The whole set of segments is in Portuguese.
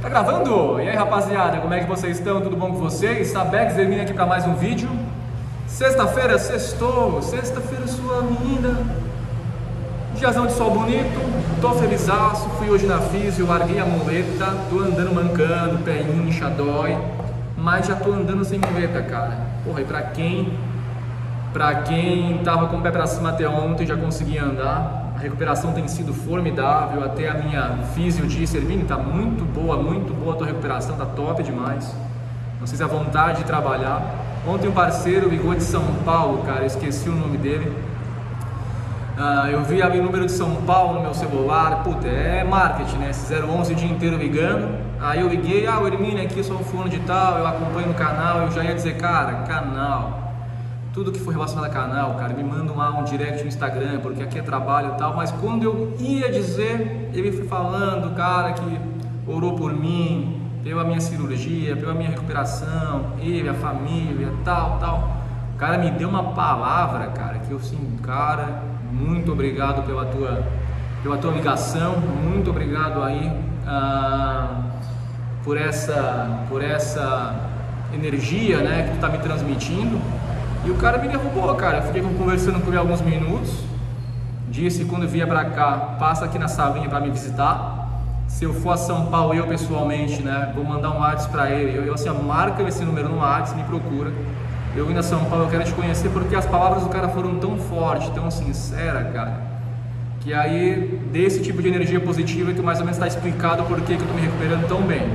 Tá gravando? E aí rapaziada, como é que vocês estão? Tudo bom com vocês? Sabex termina aqui para mais um vídeo. Sexta-feira, sextou, sexta-feira sua menina. Diazão de sol bonito, tô felizaço, fui hoje na físio, larguei a muleta, tô andando mancando, pé incha, dói, mas já tô andando sem muleta, cara. Porra, e pra quem, pra quem tava com o pé pra cima até ontem, já consegui andar, a recuperação tem sido formidável, até a minha físio disse, Ervini, tá muito boa, muito boa a tua recuperação, tá top demais. Se a vontade de trabalhar. Ontem um parceiro ligou de São Paulo, cara, esqueci o nome dele. Uh, eu vi o número de São Paulo no meu celular, puta, é marketing, né? Esse 011 o dia inteiro ligando. Aí eu liguei, ah, o Hermínio aqui, sou um fulano de tal, eu acompanho no canal, eu já ia dizer, cara, canal tudo que for relacionado a canal, cara, me manda lá um direct no Instagram, porque aqui é trabalho e tal, mas quando eu ia dizer, ele foi falando, cara, que orou por mim, pela minha cirurgia, pela minha recuperação, ele, a família, tal, tal. O cara me deu uma palavra, cara, que eu assim, cara, muito obrigado pela tua, pela tua ligação, muito obrigado aí ah, por essa, por essa energia, né, que tu tá me transmitindo. E o cara me derrubou, cara. Eu fiquei conversando com ele alguns minutos. Disse que quando vier pra cá, passa aqui na salinha para me visitar. Se eu for a São Paulo, eu pessoalmente, né, vou mandar um WhatsApp para ele. Eu, eu assim, marca esse número no WhatsApp, me procura. Eu indo a São Paulo, eu quero te conhecer porque as palavras do cara foram tão fortes, tão sinceras, cara. Que aí, desse tipo de energia positiva que mais ou menos está explicado por que eu estou me recuperando tão bem.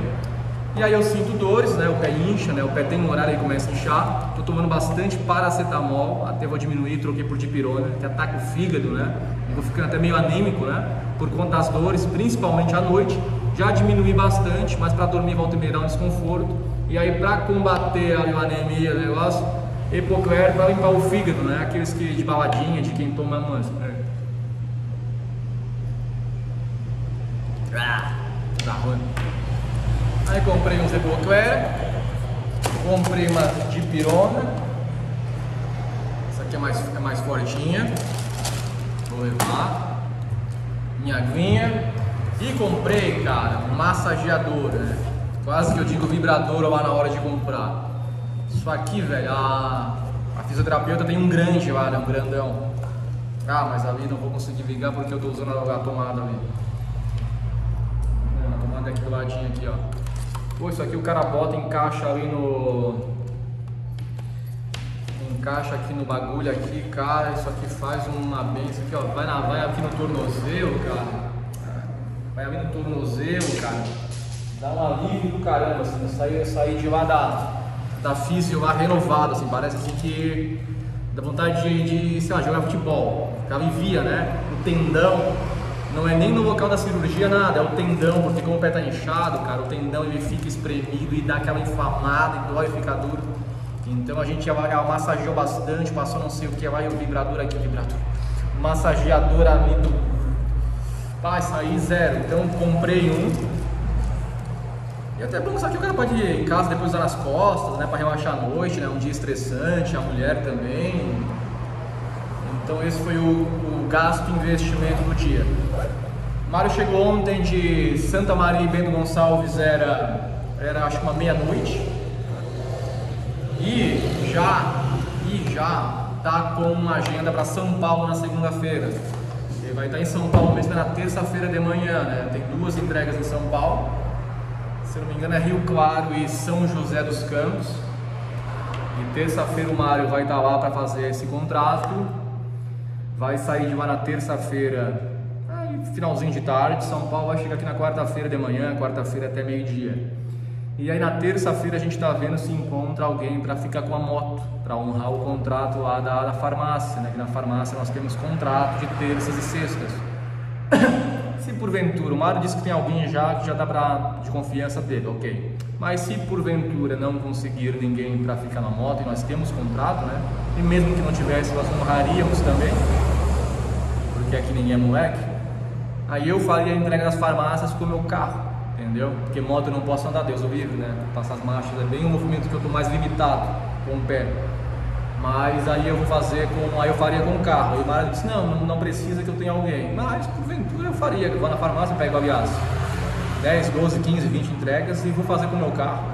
E aí eu sinto dores, né? O pé incha, né? O pé tem um horário e começa a inchar. Tô tomando bastante paracetamol, até vou diminuir, troquei por dipirona, que ataca o fígado, né? Eu vou ficando até meio anêmico, né? Por conta das dores, principalmente à noite. Já diminui bastante, mas para dormir volta e meia dá um desconforto. E aí para combater a anemia, o negócio, Epocler para limpar o fígado, né? Aqueles que de baladinha, de quem toma umas. Né? Ah, tá ruim. Aí comprei um Zebocler, comprei uma Dipirona, essa aqui é mais, é mais fortinha, vou levar, minha aguinha, e comprei, cara, um massageador, né? quase que eu digo vibrador lá na hora de comprar. Isso aqui, velho, a, a fisioterapeuta tem um grande lá, né? um grandão. Ah, mas ali não vou conseguir ligar porque eu tô usando a tomada ali. A tomada aqui do ladinho aqui, ó. Pô, isso aqui o cara bota, encaixa ali no... Encaixa aqui no bagulho aqui, cara, isso aqui faz uma benção aqui, ó. Vai, na, vai aqui no tornozelo, cara. Vai ali no tornozelo, cara. Dá um alívio do caramba, assim, sair, sair de lá da, da físio lá renovado, assim, parece assim que dá vontade de, de sei lá, jogar futebol. Ficava via, né? O tendão não é nem no local da cirurgia nada, é o tendão, porque como o pé está inchado, cara, o tendão ele fica espremido e dá aquela inflamada e dói, fica duro. Então a gente massageou bastante, passou não sei o que lá e o vibrador aqui, vibrador, massageador ali do. Vai sair zero. Então comprei um. E até bom isso aqui o cara pode ir em casa depois usar nas costas, né? Para relaxar à noite, né? Um dia estressante, a mulher também. Então esse foi o, o gasto investimento do dia. Mário chegou ontem de Santa Maria e Bento Gonçalves, era, era acho que uma meia-noite. E já, e já tá com uma agenda para São Paulo na segunda-feira. Ele vai estar em São Paulo mesmo na terça-feira de manhã, né? Tem duas entregas em São Paulo. Se não me engano é Rio Claro e São José dos Campos. E terça-feira o Mário vai estar lá para fazer esse contrato vai sair de lá na terça-feira, finalzinho de tarde. São Paulo vai chegar aqui na quarta-feira de manhã, quarta-feira até meio-dia. E aí na terça-feira a gente está vendo se encontra alguém para ficar com a moto, para honrar o contrato lá da, da farmácia, né? Que na farmácia nós temos contrato de terças e sextas. se porventura, o Mário disse que tem alguém já que já dá para de confiança dele, ok. Mas se porventura não conseguir ninguém para ficar na moto e nós temos contrato, né? E mesmo que não tivesse, nós honraríamos também porque aqui ninguém é moleque, aí eu faria a entrega das farmácias com o meu carro, entendeu? Porque moto eu não posso andar, Deus o livre, né? Passar as marchas é bem um movimento que eu tô mais limitado com o pé. Mas aí eu vou fazer com. Aí eu faria com o carro. Aí o Mara disse, não, não, precisa que eu tenha alguém. Mas porventura eu faria, eu vou na farmácia e pego a viagem. 10, 12, 15, 20 entregas e vou fazer com o meu carro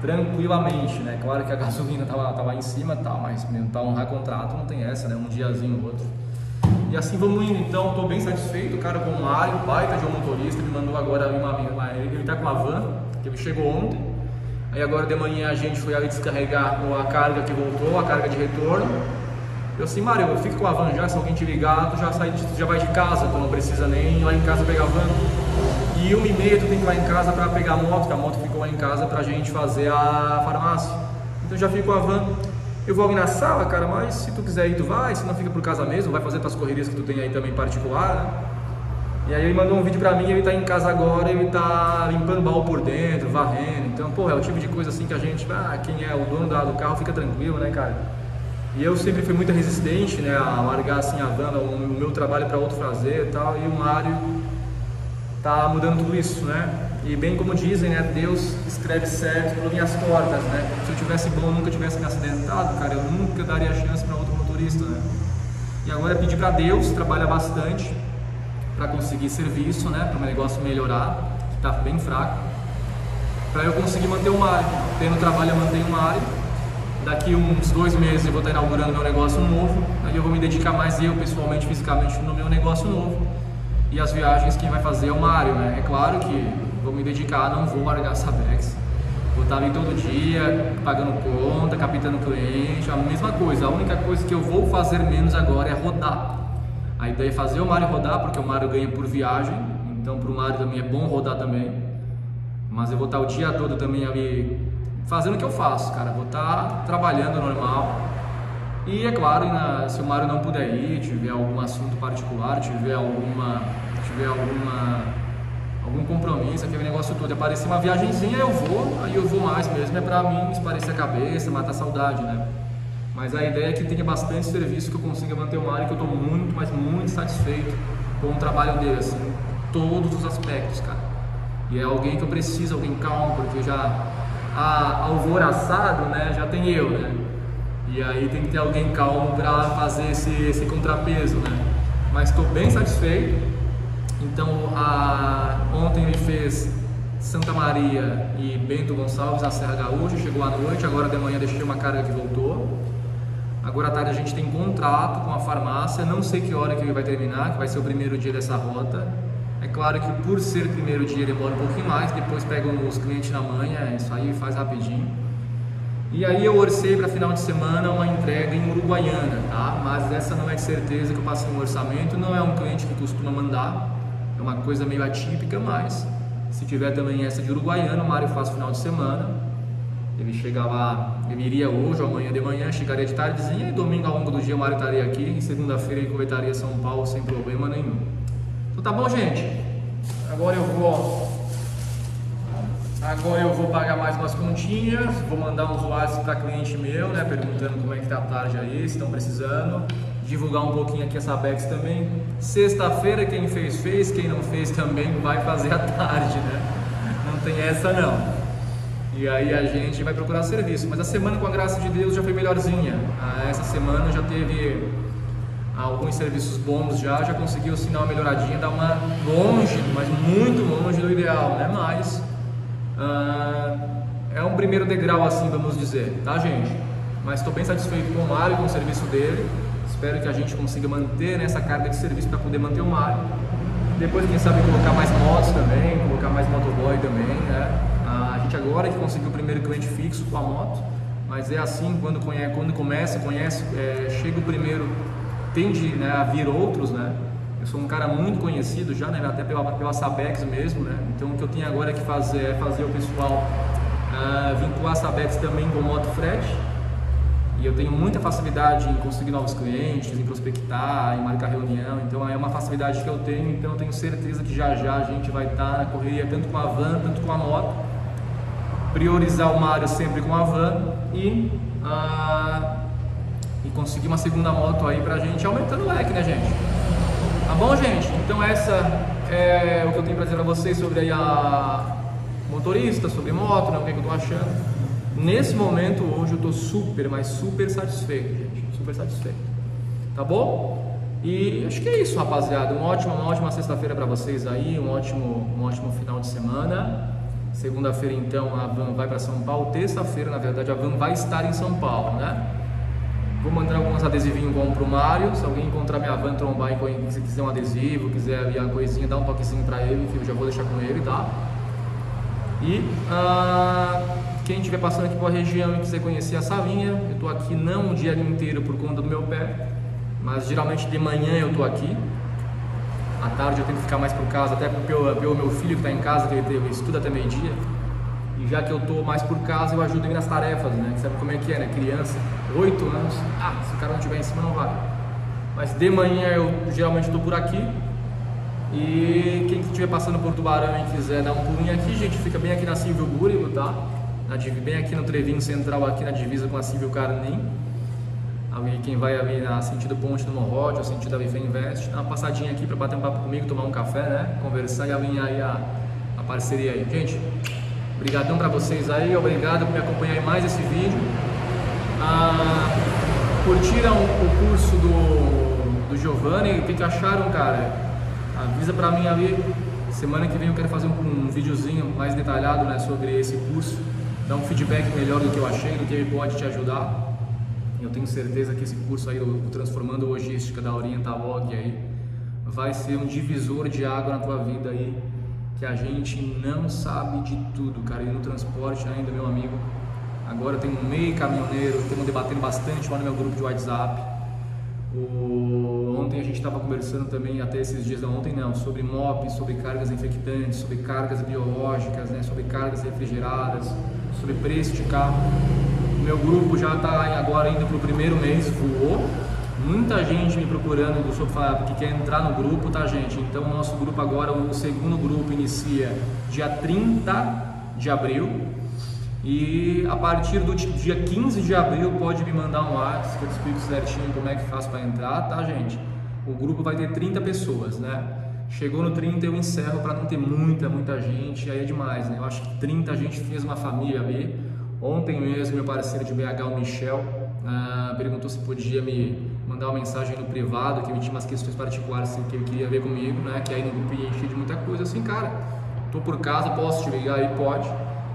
tranquilamente, né? Claro que a gasolina tava, tava em cima e tal, mas para tá honrar contrato não tem essa, né? Um diazinho ou outro. E assim vamos indo, então estou bem satisfeito, cara, com o Mário, baita de um motorista, me mandou agora uma, uma ele está com uma van, que ele chegou ontem, aí agora de manhã a gente foi ali descarregar a carga que voltou, a carga de retorno, eu assim, Mário, eu fico com a van já, se alguém te ligar, tu já, sai, tu já vai de casa, tu não precisa nem ir lá em casa pegar a van. E uma e meia tu tem que ir lá em casa para pegar a moto, que a moto ficou lá em casa pra gente fazer a farmácia. Então já fico com a van. Eu vou ali na sala, cara, mas se tu quiser ir, tu vai, se não fica por casa mesmo, vai fazer tuas correrias que tu tem aí também particular, né? E aí ele mandou um vídeo pra mim, ele tá em casa agora, ele tá limpando o baú por dentro, varrendo. Então, pô, é o tipo de coisa assim que a gente, ah, quem é o dono do carro fica tranquilo, né, cara? E eu sempre fui muito resistente, né, a largar assim a banda, o meu trabalho para outro fazer e tal, e o Mário tá mudando tudo isso, né? E bem como dizem, né, Deus escreve certo por minhas tortas, né? Se eu tivesse bom, nunca tivesse me acidentado, cara, eu nunca daria chance para outro motorista, né? E agora é pedir para Deus trabalhar bastante para conseguir serviço, né, para o negócio melhorar, que tá bem fraco, para eu conseguir manter o Mário. Tendo trabalho eu mantenho o Mário. Daqui uns dois meses eu vou estar inaugurando meu negócio novo, aí eu vou me dedicar mais eu pessoalmente, fisicamente no meu negócio novo. E as viagens quem vai fazer é o Mário, né? É claro que vou me dedicar, não vou largar a Sabex. Vou estar ali todo dia, pagando conta, captando cliente, a mesma coisa. A única coisa que eu vou fazer menos agora é rodar. A ideia é fazer o Mário rodar, porque o Mário ganha por viagem, então para o Mário também é bom rodar também. Mas eu vou estar o dia todo também ali fazendo o que eu faço, cara. Vou estar trabalhando normal. E é claro, se o Mário não puder ir, tiver algum assunto particular, tiver alguma, tiver alguma algum compromisso, aquele negócio todo, aparecer uma viagemzinha, eu vou, aí eu vou mais mesmo, é pra mim esparecer a cabeça, matar a saudade, né? Mas a ideia é que tenha bastante serviço que eu consiga manter o Mário, que eu estou muito, mas muito satisfeito com o trabalho dele, assim, todos os aspectos, cara. E é alguém que eu preciso, alguém calmo, porque já a, alvoraçado, né, já tem eu, né? E aí tem que ter alguém calmo para fazer esse, esse contrapeso, né? Mas estou bem satisfeito então, a, ontem ele fez Santa Maria e Bento Gonçalves na Serra Gaúcha, chegou à noite, agora de manhã deixei uma carga que voltou. Agora à tarde a gente tem contrato com a farmácia, não sei que hora que ele vai terminar, que vai ser o primeiro dia dessa rota. É claro que por ser primeiro dia demora um pouquinho mais, depois pegam os clientes na manhã, isso aí faz rapidinho. E aí eu orcei para final de semana uma entrega em Uruguaiana, tá? Mas essa não é de certeza que eu passei um orçamento, não é um cliente que costuma mandar, é uma coisa meio atípica, mas se tiver também essa de Uruguaiana, o Mário faz final de semana. Ele chega lá, ele iria hoje ou amanhã de manhã, chegaria de tardezinha e domingo ao longo do dia o Mário estaria aqui. E segunda-feira ele coleitaria São Paulo sem problema nenhum. Então tá bom, gente? Agora eu vou. Agora eu vou pagar mais umas continhas, vou mandar uns WhatsApp para cliente meu, né? Perguntando como é que tá a tarde aí, se estão precisando divulgar um pouquinho aqui essa Bex também. Sexta-feira, quem fez, fez, quem não fez também vai fazer à tarde, né? Não tem essa não. E aí a gente vai procurar serviço. Mas a semana, com a graça de Deus, já foi melhorzinha. Ah, essa semana já teve alguns serviços bons já, já conseguiu assinar uma melhoradinha, dar uma longe, mas muito longe do ideal, né? Mas ah, é um primeiro degrau assim, vamos dizer, tá gente? Mas estou bem satisfeito com o Mário, com o serviço dele. Espero que a gente consiga manter essa carga de serviço para poder manter o mar. Depois, quem sabe, colocar mais motos também, colocar mais motoboy também, né? A gente agora que conseguiu o primeiro cliente fixo com a moto, mas é assim, quando, conhece, quando começa, conhece, é, chega o primeiro, tende né, a vir outros, né? Eu sou um cara muito conhecido já, né, até pela, pela Sabex mesmo, né? Então o que eu tenho agora é que fazer é fazer o pessoal uh, vincular a Sabex também com moto frete, e eu tenho muita facilidade em conseguir novos clientes, em prospectar, em marcar reunião. Então é uma facilidade que eu tenho. Então eu tenho certeza que já já a gente vai estar na correria tanto com a van, tanto com a moto. Priorizar o Mário sempre com a van e, ah, e conseguir uma segunda moto aí pra gente, aumentando o leque, né, gente? Tá bom, gente? Então essa é o que eu tenho pra dizer pra vocês sobre a motorista, sobre moto, né, o que, é que eu tô achando. Nesse momento, hoje, eu estou super, mas super satisfeito, gente. Super satisfeito. Tá bom? E acho que é isso, rapaziada. Uma ótima, uma ótima sexta-feira para vocês aí, um ótimo, um ótimo final de semana. Segunda-feira, então, a van vai para São Paulo. Terça-feira, na verdade, a van vai estar em São Paulo, né? Vou mandar alguns adesivinhos bom pro Mário. Se alguém encontrar minha van, trombar e se quiser um adesivo, quiser ali coisinha, dá um toquezinho para ele, enfim, eu já vou deixar com ele, tá? E uh, quem estiver passando aqui pela região e quiser conhecer a salinha, eu estou aqui não o dia inteiro por conta do meu pé, mas geralmente de manhã eu estou aqui. À tarde eu tenho que ficar mais por casa, até pelo, meu filho que está em casa, que ele, estuda até meio-dia. E já que eu estou mais por casa, eu ajudo ele nas tarefas, né? Sabe como é que é, né? Criança, 8 anos, ah, se o cara não estiver em cima não vai. Mas de manhã eu geralmente estou por aqui. E quem estiver passando por Tubarão e quiser dar um pulinho aqui, gente, fica bem aqui na Silvio Búrigo, tá? Na, bem aqui no Trevinho Central, aqui na divisa com a Silvio Carnem ali quem vai ali na sentido Ponte do Morrote, ou sentido ali Invest, dá uma passadinha aqui para bater um papo comigo, tomar um café, né? Conversar e alinhar aí a, a parceria aí. Gente, obrigadão para vocês aí, obrigado por me acompanhar mais esse vídeo. Ah, curtiram o curso do, do Giovanni? O que, que acharam, cara? Avisa para mim ali. Semana que vem eu quero fazer um, um videozinho mais detalhado né, sobre esse curso, dar um feedback melhor do que eu achei, do que ele pode te ajudar. Eu tenho certeza que esse curso aí, o Transformando Logística da Orientalog aí, vai ser um divisor de água na tua vida aí, que a gente não sabe de tudo, cara. E no transporte ainda, meu amigo, agora tem um meio caminhoneiro, estamos debatendo bastante lá no meu grupo de WhatsApp. O... Ontem a gente estava conversando também, até esses dias, ontem não, sobre MOP, sobre cargas infectantes, sobre cargas biológicas, né, sobre cargas refrigeradas, sobre preço de carro meu grupo já está agora indo para o primeiro mês, voou. Muita gente me procurando sobre falar que quer entrar no grupo, tá gente? Então o nosso grupo agora, o segundo grupo inicia dia 30 de abril. E a partir do dia 15 de abril pode me mandar um WhatsApp que eu explico certinho como é que faz para entrar, tá gente? O grupo vai ter 30 pessoas, né? Chegou no 30 eu encerro para não ter muita, muita gente, aí é demais, né? Eu acho que 30 a gente fez uma família ali Ontem mesmo, meu parceiro de BH, o Michel, uh, perguntou se podia me mandar uma mensagem no privado, que ele tinha umas questões particulares assim, que ele queria ver comigo, né? Que aí no grupo ia de muita coisa. Assim, cara, tô por casa, posso te ligar aí? Pode.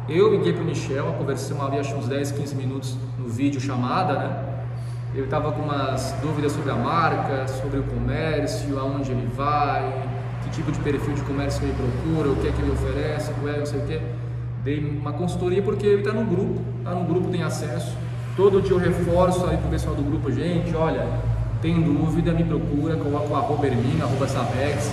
Eu liguei pro Michel, conversamos ali acho uns 10, 15 minutos no vídeo chamada, né? Ele estava com umas dúvidas sobre a marca, sobre o comércio, aonde ele vai, que tipo de perfil de comércio ele procura, o que é que ele oferece, qual é, não sei o que. Dei uma consultoria porque ele está no grupo, está no grupo, tem acesso. Todo dia eu reforço aí para o pessoal do grupo, gente, olha, tem dúvida, me procura, coloca o arroba Hermínio, arroba Sabex,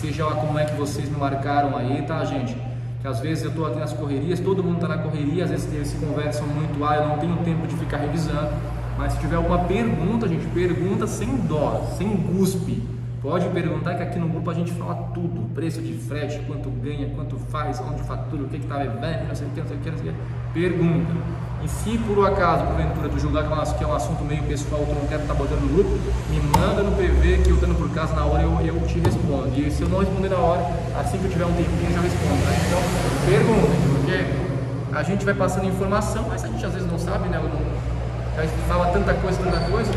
seja lá como é que vocês me marcaram aí, tá gente? Que às vezes eu estou aqui nas correrias, todo mundo está na correria, às vezes eles se conversam muito, ah, eu não tenho tempo de ficar revisando. Mas se tiver alguma pergunta, gente, pergunta sem dó, sem guspe Pode perguntar que aqui no grupo a gente fala tudo, preço de frete, quanto ganha, quanto faz, onde fatura, o que está bebendo, não sei o que, não sei o que, não sei o que. Pergunta. E se por acaso, porventura, tu julgar que é um assunto meio pessoal, tu não quer estar tá botando no grupo, me manda no PV que eu estando por casa na hora eu, eu te respondo. E se eu não responder na hora, assim que eu tiver um tempinho eu já respondo. Né? Então, pergunta, porque a gente vai passando informação, mas a gente às vezes não sabe, né? Não, já fala tanta coisa, tanta coisa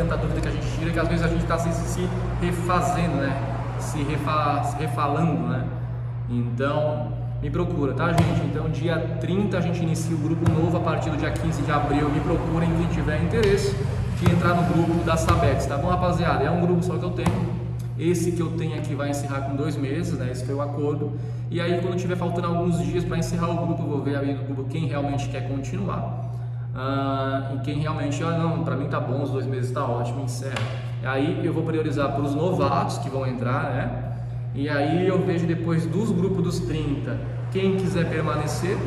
tanta dúvida que a gente tira que às vezes a gente está se, se, refazendo, né? Se, refa, se refalando, né? Então, me procura, tá, gente? Então, dia 30 a gente inicia o grupo novo, a partir do dia 15 de abril. Me procurem quem tiver interesse de entrar no grupo da Sabex, tá bom, rapaziada? É um grupo só que eu tenho. Esse que eu tenho aqui vai encerrar com dois meses, né? Esse foi o acordo. E aí, quando tiver faltando alguns dias para encerrar o grupo, eu vou ver aí no grupo quem realmente quer continuar. Uh, e quem realmente, ah, não, para mim tá bom, os dois meses tá ótimo, encerra. Aí eu vou priorizar para os novatos que vão entrar, né? E aí eu vejo depois dos grupos dos 30, quem quiser permanecer,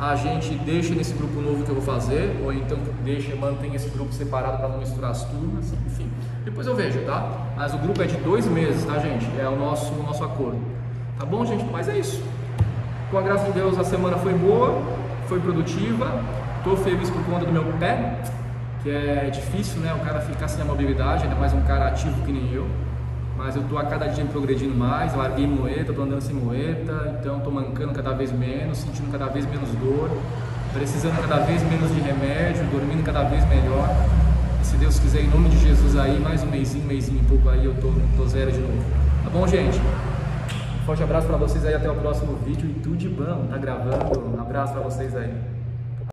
a gente deixa nesse grupo novo que eu vou fazer, ou então deixa, mantém esse grupo separado para não misturar as turmas, enfim. Depois eu vejo, tá? Mas o grupo é de dois meses, tá, gente? É o nosso, o nosso acordo. Tá bom, gente? Mas é isso. Com a graça de Deus, a semana foi boa, foi produtiva. Estou feliz por conta do meu pé, que é difícil, né? O cara ficar sem a mobilidade, ainda mais um cara ativo que nem eu. Mas eu estou a cada dia progredindo mais, larguei moeta, estou andando sem moeta, então estou mancando cada vez menos, sentindo cada vez menos dor, precisando cada vez menos de remédio, dormindo cada vez melhor. E se Deus quiser, em nome de Jesus aí, mais um mêsinho, mêsinho e pouco aí, eu tô, tô zero de novo. Tá bom, gente? Um forte abraço para vocês aí, até o próximo vídeo e tudo de bom. Tá gravando? Um abraço para vocês aí.